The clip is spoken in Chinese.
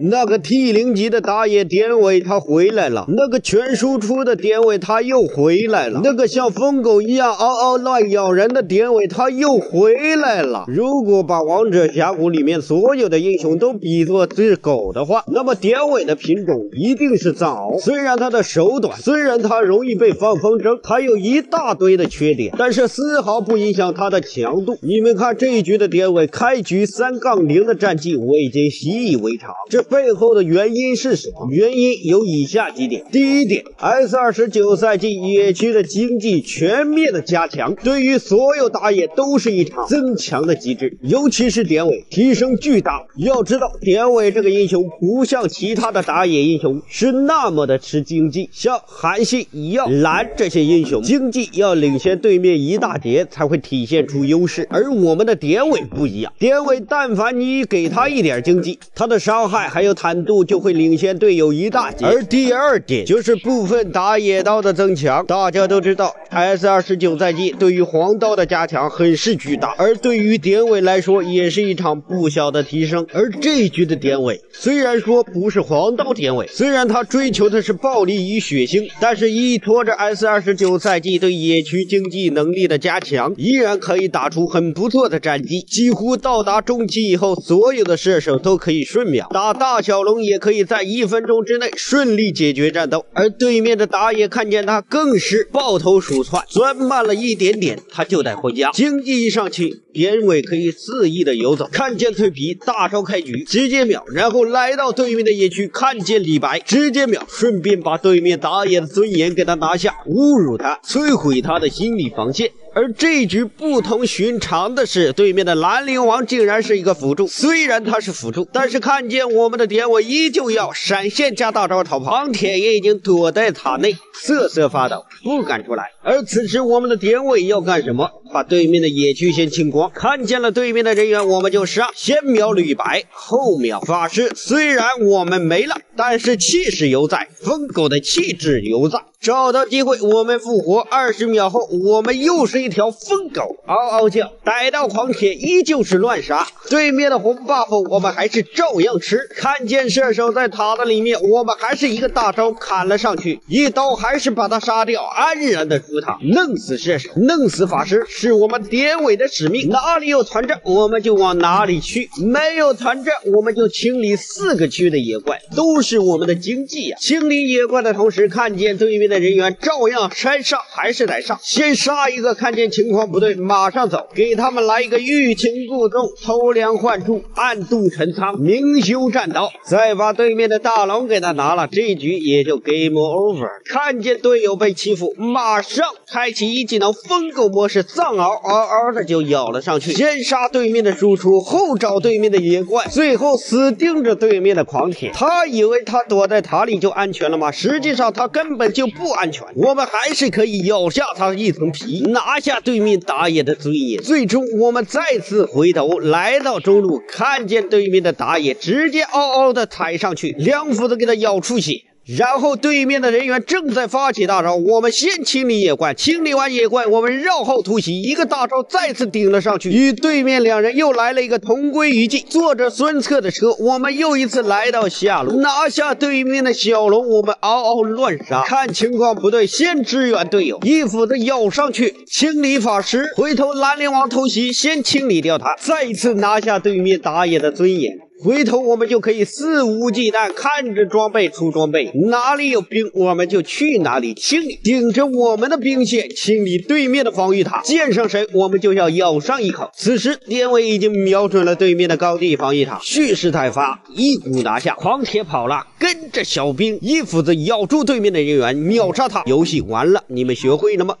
那个 T 零级的打野典韦他回来了，那个全输出的典韦他又回来了，那个像疯狗一样嗷嗷乱咬人的典韦他又回来了。如果把王者峡谷里面所有的英雄都比作只狗的话，那么典韦的品种一定是藏獒。虽然他的手短，虽然他容易被放风筝，他有一大堆的缺点，但是丝毫不影响他的强度。你们看这一局的典韦，开局三杠零的战绩我已经习以为常。这背后的原因是什么？原因有以下几点。第一点，S 二十九赛季野区的经济全面的加强，对于所有打野都是一场增强的机制，尤其是典韦提升巨大。要知道，典韦这个英雄不像其他的打野英雄是那么的吃经济，像韩信、一样、蓝这些英雄，经济要领先对面一大截才会体现出优势。而我们的典韦不一样，典韦但凡你给他一点经济，他的伤害还有坦度就会领先队友一大截。而第二点就是部分打野刀的增强，大家都知道，S 二十九赛季对于黄刀的加强很是巨大，而对于典韦来说也是一场不小的提升。而这一局的典韦虽然说不是黄刀典韦，虽然他追求的是暴力与血腥，但是依托着 S 二十九赛季对野区经济能力的加强，依然可以打出很不错的战绩。几乎到达中期以后，所有的射手都可以瞬秒打大小龙，也可以在一分钟之内顺利解决战斗。而对面的打野看见他，更是抱头鼠窜，钻慢了一点点，他就得回家。经济一上去，典韦可以肆意的游走，看见脆皮大招开局，直接秒，然后来到对面的野区，看见李白，直接秒，顺便把对面打野的尊严给他拿下，侮辱他，摧毁他的心理防线。而这一局不同寻常的是，对面的兰陵王竟然是一个辅助。虽然他是辅助，但是看见我们的典韦依旧要闪现加大招逃跑，黄铁也已经躲在塔内瑟瑟发抖，不敢出来。而此时我们的典韦要干什么？把对面的野区先清光。看见了对面的人员，我们就上，先秒吕白，后秒法师。虽然我们没了，但是气势犹在，疯狗的气质犹在。找到机会，我们复活。二十秒后，我们又是一条疯狗，嗷嗷叫。逮到狂铁，依旧是乱杀。对面的红 buff，我们还是照样吃。看见射手在塔的里面，我们还是一个大招砍了上去，一刀还是把他杀掉，安然的出塔，弄死射手，弄死法师，是我们典韦的使命。哪里有团战，我们就往哪里去；没有团战，我们就清理四个区的野怪，都是我们的经济呀。清理野怪的同时，看见对面的。人员照样山上还是得上，先杀一个，看见情况不对，马上走，给他们来一个欲擒故纵、偷梁换柱、暗度陈仓、明修栈道，再把对面的大龙给他拿了，这一局也就 game over。看见队友被欺负，马上开启一技能疯狗模式，藏獒嗷嗷的就咬了上去，先杀对面的输出，后找对面的野怪，最后死盯着对面的狂铁。他以为他躲在塔里就安全了吗？实际上他根本就不。不安全，我们还是可以咬下他一层皮，拿下对面打野的尊严。最终，我们再次回头来到中路，看见对面的打野直接嗷嗷的踩上去，两斧子给他咬出血。然后对面的人员正在发起大招，我们先清理野怪，清理完野怪，我们绕后突袭，一个大招再次顶了上去，与对面两人又来了一个同归于尽。坐着孙策的车，我们又一次来到下路，拿下对面的小龙，我们嗷嗷乱杀。看情况不对，先支援队友，一斧子咬上去，清理法师，回头兰陵王偷袭，先清理掉他，再一次拿下对面打野的尊严。回头我们就可以肆无忌惮，看着装备出装备，哪里有兵我们就去哪里清理，顶着我们的兵线清理对面的防御塔，见上谁我们就要咬上一口。此时典韦已经瞄准了对面的高地防御塔，蓄势待发，一鼓拿下。狂铁跑了，跟着小兵一斧子咬住对面的人员，秒杀他。游戏完了，你们学会了吗？